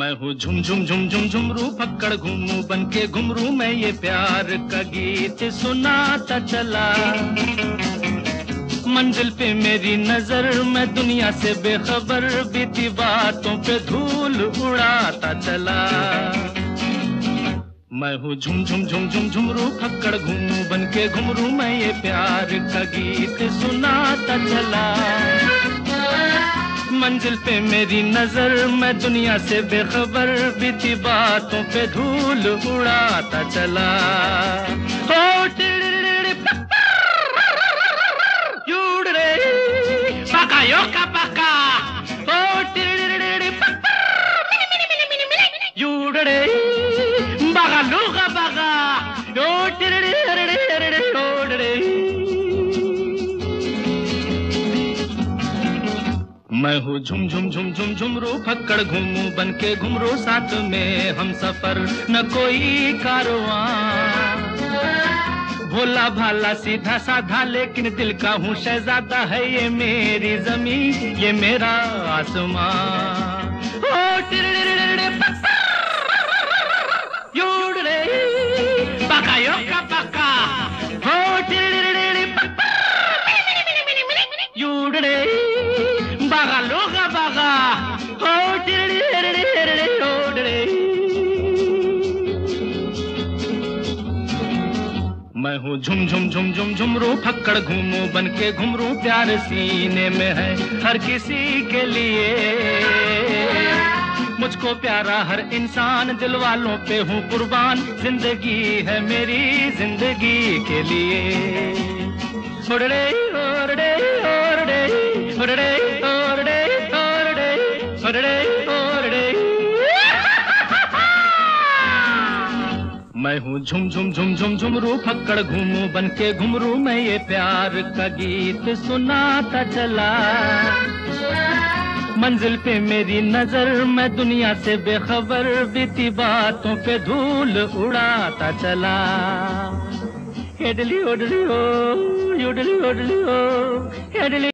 मैं हूँ झुम झुम झुम झुम झुमरू पकड़ घूमू बन के घुमरू मैं ये प्यार का गीत सुनाता चला। मंजिल पे मेरी नज़र मैं दुनिया से बेखबर बीती बातों पे धूल उड़ाता चला। मैं हूँ झुम झुम झुम झुम झुमरू फक्कड़ घूमू बन के घुमरू मैं ये प्यार का गीत सुनाता चला। मंजिल पे मेरी नज़र, मैं दुनिया से बेखबर बीती बातों पे धूल उड़ाता चला। ओ युड़ रे मैं हूँ झुम झुम झुम झुम झुमरू फक्कड़ घूमू बन के घुमरू साथ में हम सफ़र। न कोई कारवां भोला भाला सीधा साधा लेकिन दिल का हूँ शहजादा है ये मेरी जमी ये मेरा आसमां ओ टिरडिरडिरडि पक्का, युड़ रे, पका यो का मैं हूँ झुम झुम झुम झुम झुमरू, फक्कड़ घूमू बन के घुमरू, प्यार सीने में है हर किसी के लिए। मुझको प्यारा हर इंसान, दिल वालों पे हूँ कुर्बान, ज़िंदगी है मेरी ज़िंदगी के लिए। ओरडे ओरडे ओरडे ओरडे मैं हूँ झुम झुम झुम झुम झुमरू फक्कड़ घूमू बन के घुमरू मैं ये प्यार का गीत सुनाता चला। मंजिल पे मेरी नज़र, मैं दुनिया से बेखबर बीती बातों पे धूल उड़ाता चला। हेडली ओडली ओ युडली ओडली ओ, हेडली